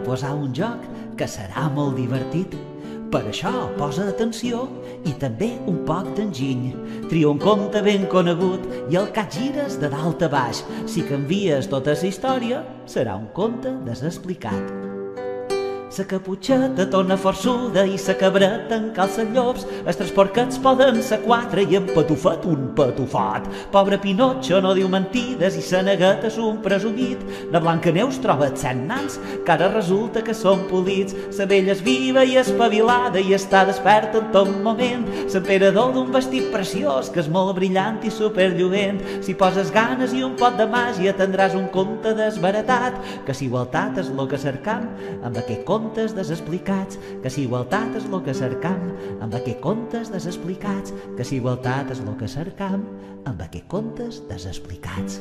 posar un joc que serà molt divertit. Per això posa atenció i també un poc d'enginy. Tria un conte ben conegut i el que gires de dalt a baix. Si canvies tota la història, serà un conte desexplicat. Sa caputxeta torna forçuda i sa cabreta en calça llops. Els tres porquets poden ser quatre i en patufat un patufat. Pobre Pinotxo no diu mentides i sa negueta és un presumit. La Blanca Neus troba set nans que ara resulta que són polits. Sa vella és viva i espavilada i està desperta en tot moment. S'emperador d'un vestit preciós que és molt brillant i superlluent. Si poses ganes i un pot de màgia tindràs un conte desbaratat. Que si igualtat és lo que cercam, amb aquest conte contes desexplicats, que si igualtat és lo que cercam, amb aquest contes desexplicats, que si igualtat és lo que cercam, amb aquest contes desexplicats.